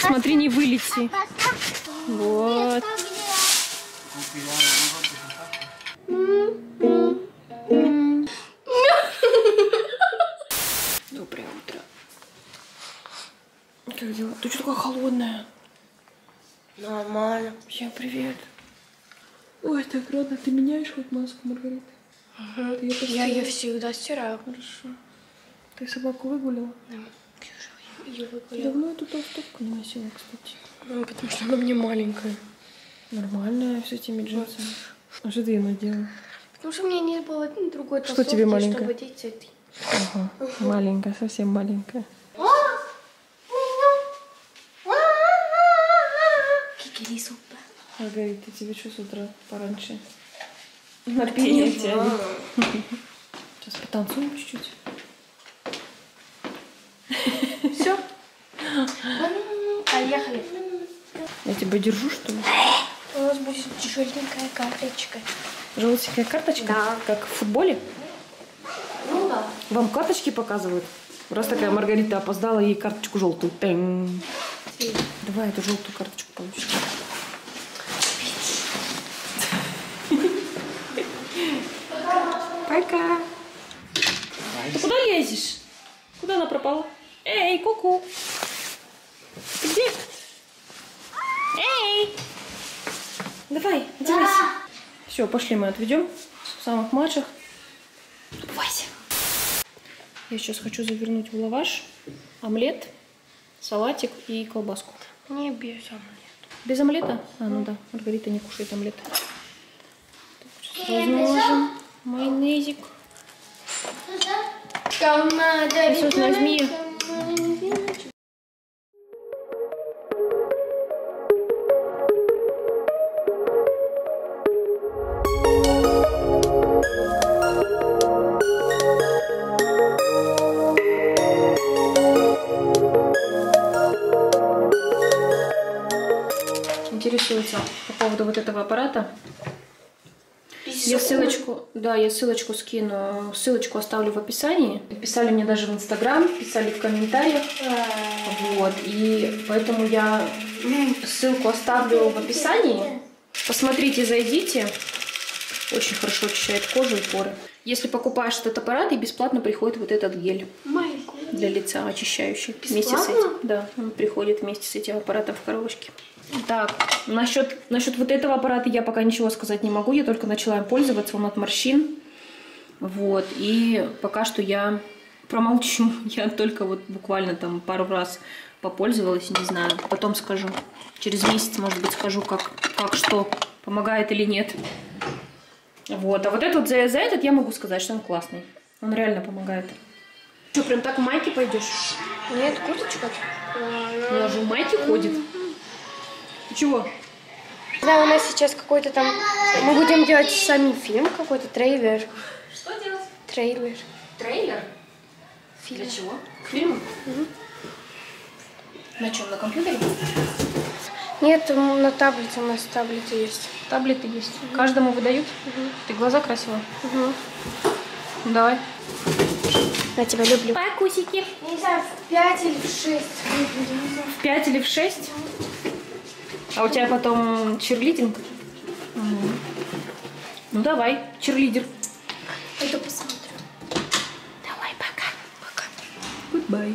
Смотри, не вылети. Вот. Доброе утро. Как дела? Ты что такая холодная? Нормально. Я привет. Ой, так рано. Ты меняешь хоть маску, Маргарита? Её Я ее всегда стираю. Хорошо. Ты собаку выгулила? Ее выгуляла. давно эту толстовку не носила, кстати. Ну, потому что она мне маленькая. Нормальная с этими джинсами. А что ты ее надела? Потому что у меня не было ну, другой Что толстовки, тебе маленькая? чтобы одеть этой. Ага, маленькая, совсем маленькая. Маргарита, тебе что с утра пораньше? На пение тянет. Сейчас потанцуем чуть-чуть. Все. Поехали. Я тебя держу, что ли? У нас будет желтенькая карточка. Желтенькая карточка? Да. Как в футболе? Ну да. Вам карточки показывают? Раз такая Маргарита опоздала, ей карточку желтую. Тэнь. Давай эту желтую карточку получишь. Пока. Ты куда лезешь? Куда она пропала? Эй, куку. Ты где? Эй! Давай, одевайся. Все, пошли мы отведем самых младших. Обувайся. Я сейчас хочу завернуть в лаваш омлет, салатик и колбаску. Не без омлет. Без омлета? А, ну да, Маргарита не кушает омлет. Так, сейчас размножим майонезик. Иисус, возьми. Да, я ссылочку скину, ссылочку оставлю в описании. Писали мне даже в Инстаграм, писали в комментариях. Вот, и поэтому я ссылку оставлю в описании. Посмотрите, зайдите. Очень хорошо очищает кожу и поры. Если покупаешь этот аппарат, и бесплатно приходит вот этот гель для лица очищающий. Вместе с Бесплатно? этим. Да, он приходит вместе с этим аппаратом в коробочке. Так, насчет, насчет вот этого аппарата я пока ничего сказать не могу. Я только начала им пользоваться, он от морщин. Вот, и пока что я промолчу. Я только вот буквально там пару раз попользовалась, не знаю. Потом скажу. Через месяц, может быть, скажу, как, как что, помогает или нет. Вот, а вот этот за, за этот я могу сказать, что он классный. Он реально помогает. Что, прям так в майке пойдешь? Нет, курточка. Она же в майке ходит. Ты Чего? Да, у нас сейчас какой-то там... Мы будем делать сами фильм какой-то, трейлер. Что делать? Трейлер. Трейлер? Фильм. Для чего? К фильму? На чем? На компьютере? Нет, на таблете у нас таблеты есть. Таблеты есть. Каждому выдают? Ты глаза красила? Угу. Ну, давай. Я тебя люблю. Покусики. Не знаю, в 5 или в 6. В пять или в шесть? А у тебя потом черлидинг? Ну давай, черлидер. Пойду посмотрю. Давай, пока. Пока. Goodbye.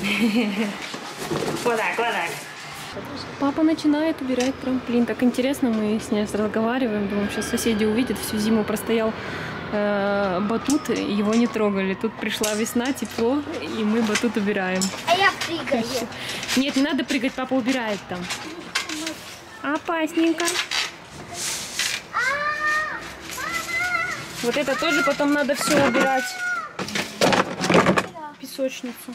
Вот так, вот так. Папа начинает убирать трамплин. Так интересно, мы с ней разговариваем. Думаю, сейчас соседи увидят. Всю зиму простоял э, батут, его не трогали. Тут пришла весна, тепло, и мы батут убираем. А я прыгаю. Нет, не надо прыгать, папа убирает там. Опасненько. Вот это тоже потом надо все убирать. Песочницу.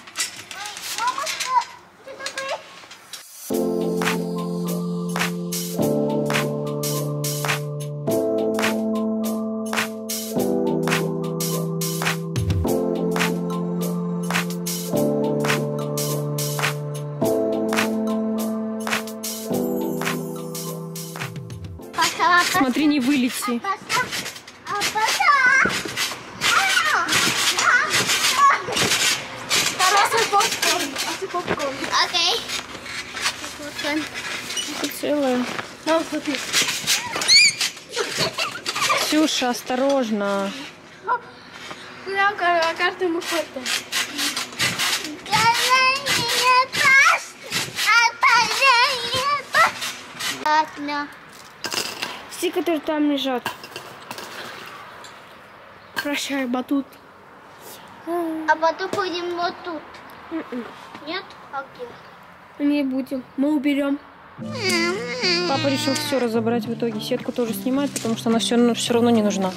Смотри, не вылети. А Целая. мам, смотри. Ксюша, осторожно. Ладно. Все, которые там лежат. Прощай, батут. А потом будем вот тут. Нет? А где? Не будем. Мы уберем. Папа решил все разобрать в итоге. Сетку тоже снимать, потому что она все равно, все равно не нужна.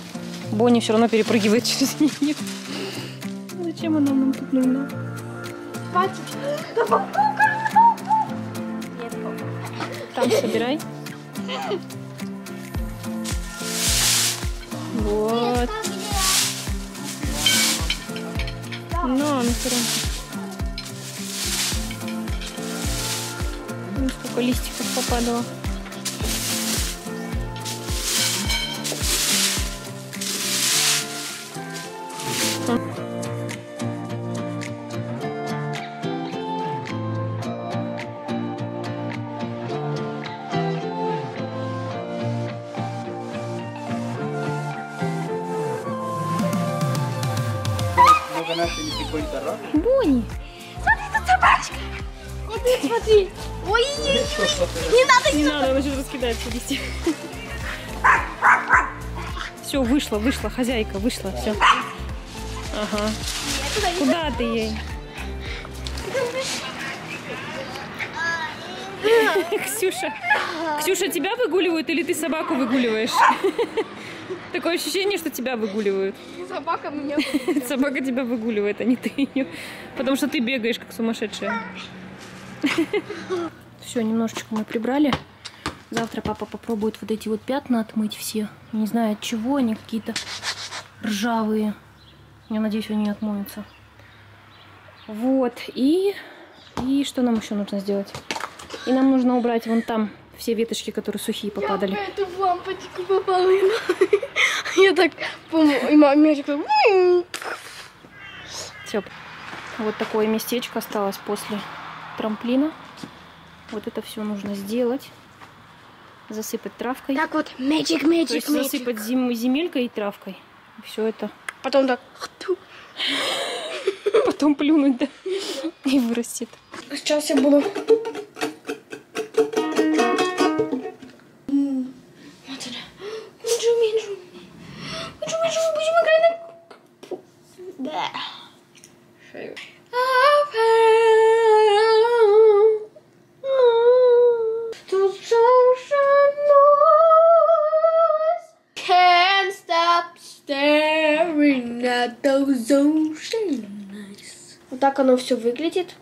Бонни все равно перепрыгивает через нее. Зачем она нам тут нужна? Хватит. Там собирай. Вот. Прям. Ну, сколько листиков попадало. No ganaste ni 50 rap. Бонни! Смотри, смотри. Ой, не надо. Не надо, она сейчас раскидается листья. Все, вышла, вышла, хозяйка, вышла, все. Ага. Куда ты ей? Ксюша, Ксюша, тебя выгуливают или ты собаку выгуливаешь? Такое ощущение, что тебя выгуливают. Собака меня. Собака тебя выгуливает, а не ты ее. Потому что ты бегаешь, как сумасшедшая. Все, немножечко мы прибрали. Завтра папа попробует вот эти вот пятна отмыть все. Не знаю от чего, они какие-то ржавые. Я надеюсь, они отмоются. Вот, и... И что нам еще нужно сделать? И нам нужно убрать вон там все веточки, которые сухие попадали. эту лампочку попала. Я так помню. И «Уing». Все. Вот такое местечко осталось после трамплина. Вот это все нужно сделать. Засыпать травкой. Так вот, magic, То magic, есть magic. засыпать зем- земелькой и травкой. Все это. Потом так. Потом плюнуть, да. И вырастет. Сейчас я буду. Оно все выглядит.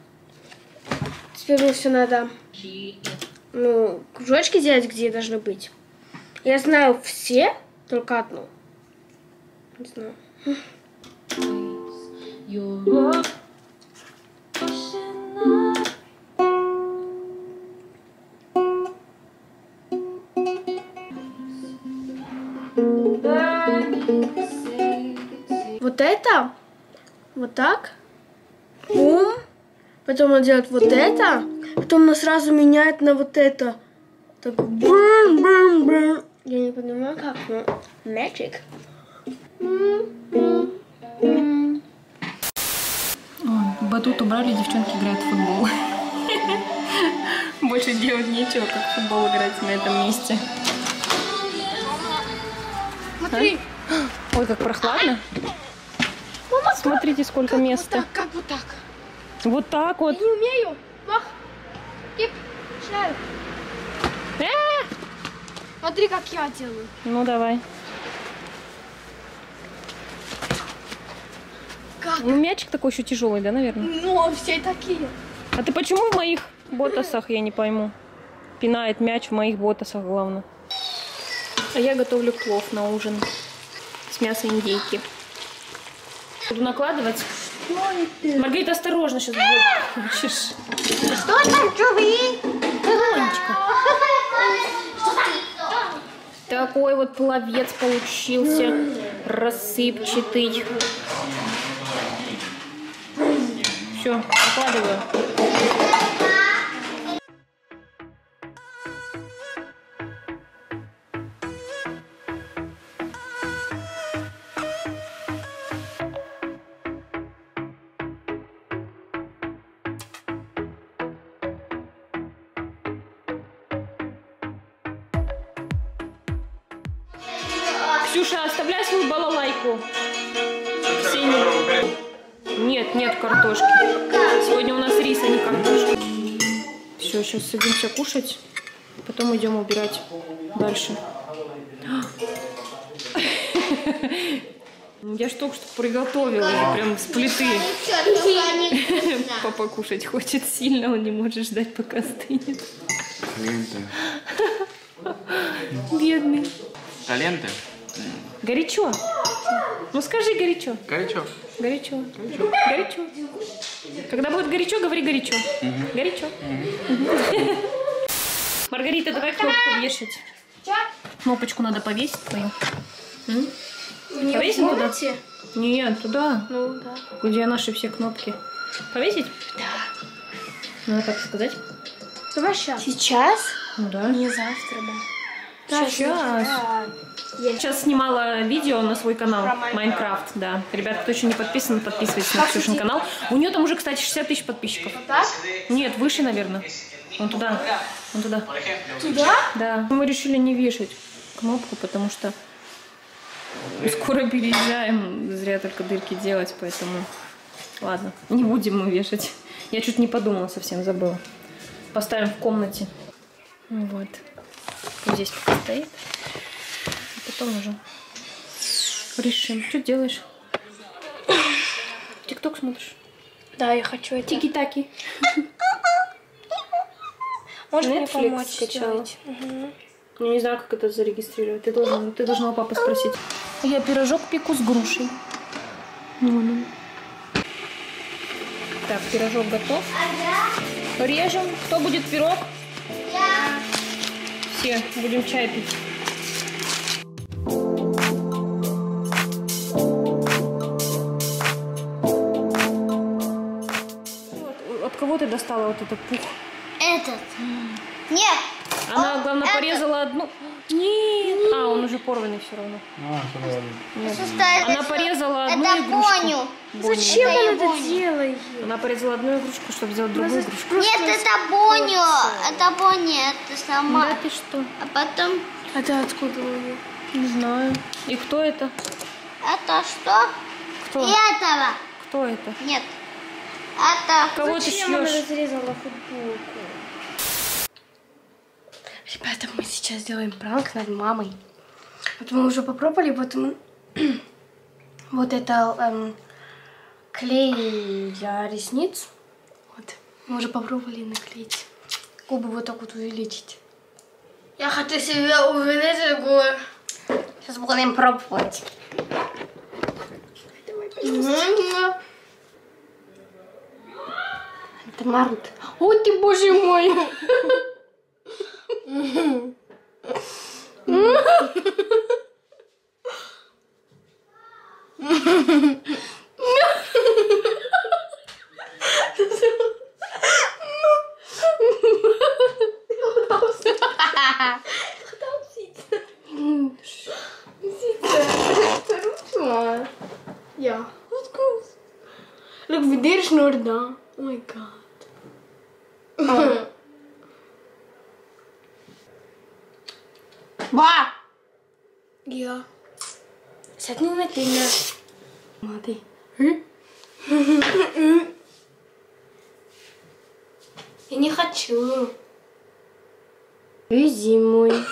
Теперь мне все надо, ну, кружочки делать, где должны быть. Я знаю все, только одну. Не знаю. Вот это, вот так, потом он делает вот это, потом он сразу меняет на вот это. Так, бум, бум, бум. Я не понимаю, как, но magic. Батут убрали, девчонки играют в футбол. Больше делать нечего, как в футбол играть на этом месте. Смотри, Ой, как прохладно. Смотрите, сколько места. так, как вот так. Вот так вот. Я не умею. Мах, кип, шар. Э! Смотри, как я делаю. Ну, давай. Как? Ну, мячик такой еще тяжелый, да, наверное? Ну, все такие. А ты почему в моих ботасах, я не пойму? Пинает мяч в моих ботасах, главное. А я готовлю плов на ужин с мясом индейки. Буду накладывать. Маргарита, осторожно, сейчас хочешь. Что там, чувак? Тихонечко. Такой вот пловец получился рассыпчатый. Все, накладываю. Ксюша, оставляй свою балалайку. Ксения. Нет, нет картошки. Сегодня у нас рис, а не картошка. Все, сейчас садимся кушать. Потом идем убирать дальше. Я ж только что приготовила, уже прям с плиты. Вкусно. Папа кушать хочет сильно, он не может ждать, пока. Каленте. Бедный. Каленте? Горячо. Ну скажи горячо. Горячо. Горячо. Горячо. Когда будет горячо, говори горячо. Горячо. Маргарита, давай кнопку вешать. Кнопочку надо повесить твою. Повесим туда? Нет, туда. Ну да. Где наши все кнопки. Повесить? Да. Надо так сказать? Давай сейчас. Сейчас? Ну да. Не завтра, да. Сейчас. Сейчас снимала видео на свой канал Майнкрафт. Да. Ребята, кто еще не подписан, подписывайтесь на Ксюшин канал. У нее там уже, кстати, 60 тысяч подписчиков. Так? Нет, выше, наверное. Вон туда. Вон туда. Туда? Да. Мы решили не вешать кнопку, потому что скоро переезжаем. Зря только дырки делать, поэтому... Ладно, не будем мы вешать. Я чуть не подумала, совсем забыла. Поставим в комнате. Вот. Здесь пока стоит. А потом уже решим. Что делаешь? Тикток смотришь? Да, я хочу это. Тики-таки. Можешь мне помочь скачала. сделать? Мгм. Я не знаю, как это зарегистрировать. Ты должна, ты должна у папы спросить. Я пирожок пеку с грушей. Вон он. Так, пирожок готов. Режем. Кто будет пирог? Все, будем чай пить. От кого ты достала вот этот пух? Этот. Нет. Она, главное, это- порезала одну. Нет. Он уже порванный все равно. А, Она порезала одну Это игрушку. поню. Бонни. Зачем Это он я это понял. делает? Она порезала одну игрушку, чтобы сделать другую игрушку. Нет, это Боню. Это Бонни, это сама. Да ты что? А потом А ты откуда у нее? Не знаю. И кто это? это что? Кто? Этого. Кто это? Нет. Это Кого ты Зачем она шьешь? разрезала футболку? Ребята, мы сейчас сделаем пранк над мамой. Вот мы уже попробовали, вот мы... вот это эм, клей для ресниц. Вот. Мы уже попробовали наклеить. Губы вот так вот увеличить. Я хочу себя увеличить губы. Сейчас будем пробовать. Это Марут. О, ты, боже мой! Ба! Ja. Zet nu met dingen. Mati. Я не хочу. Зимой.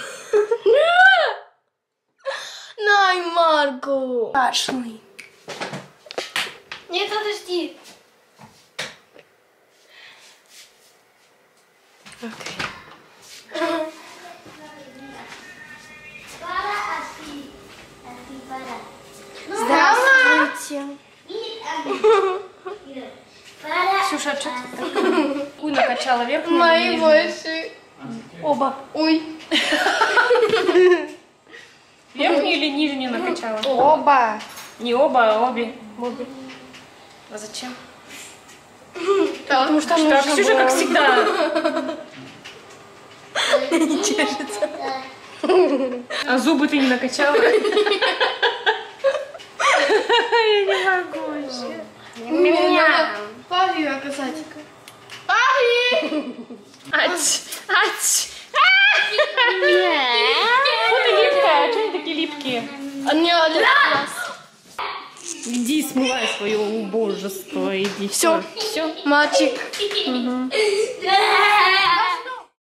Най, Марко. Пошли. Нет, подожди. Окей. Здравствуйте. Ксюша, что ты Накачала вверх? Мои больше. Оба. Ой. Верхнюю или нижнюю накачала? Оба. Не оба, а обе. Обе. А зачем? Потому что Так, нужно Ксюша, как всегда. А зубы ты не накачала? Я не могу вообще. Меня. Папе оказать. Ать! Ать! Фу, ты липкая. А что они такие липкие? А не Олег. Иди смывай свое убожество, иди. Всё. Все. Мальчик. Да.